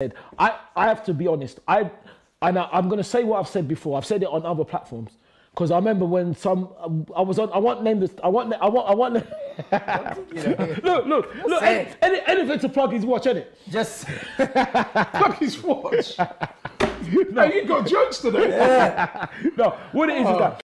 said, I, I have to be honest. I and I'm going to say what I've said before. I've said it on other platforms because I remember when some I was on. I want name this. I want. I want. I want. look, look, look. Any, any, anything to plug his watch, innit? Just plug his watch. no, you got jokes today. No, what it is is that oh.